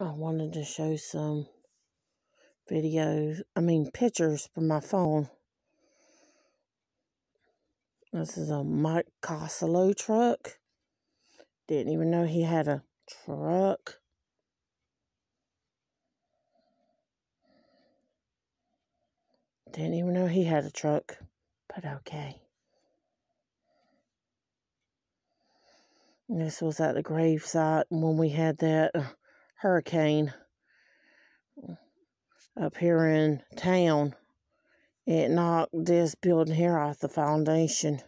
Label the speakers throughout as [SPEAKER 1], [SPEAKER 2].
[SPEAKER 1] I wanted to show some videos, I mean pictures from my phone. This is a Mike Costello truck. Didn't even know he had a truck. Didn't even know he had a truck, but okay. This was at the gravesite when we had that uh, hurricane up here in town. It knocked this building here off the foundation.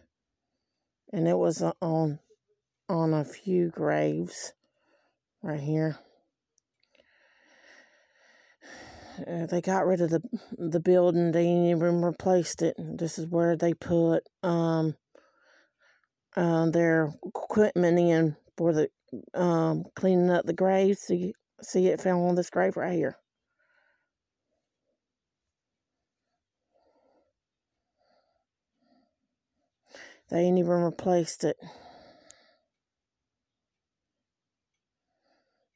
[SPEAKER 1] And it was on on a few graves right here. Uh, they got rid of the the building. They even replaced it. This is where they put um uh, their equipment in for the um cleaning up the graves. See, see it fell on this grave right here. They ain't even replaced it.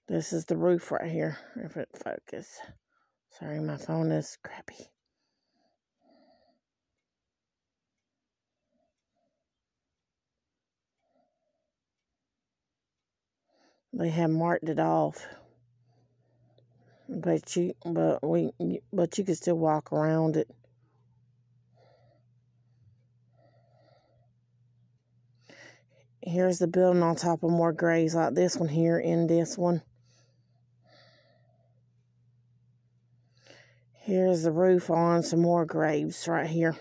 [SPEAKER 1] This is the roof right here, if it focus. Sorry, my phone is crappy. They have marked it off. But you but we but you can still walk around it. Here's the building on top of more graves like this one here in this one. Here's the roof on some more graves right here.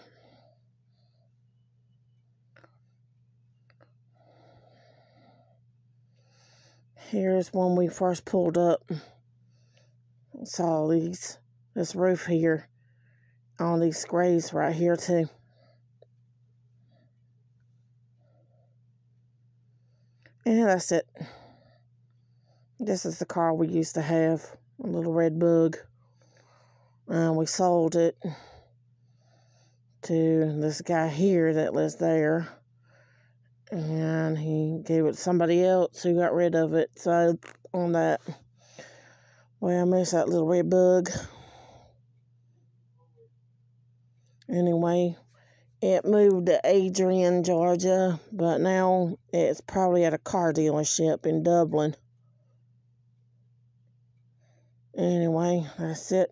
[SPEAKER 1] Here's when we first pulled up. Saw these, this roof here on these graves right here too. And that's it. This is the car we used to have, a little red bug and uh, we sold it to this guy here that lives there and he gave it to somebody else who got rid of it so on that Oh, well i miss that little red bug. Anyway it moved to adrian georgia but now it's probably at a car dealership in dublin. Anyway that's it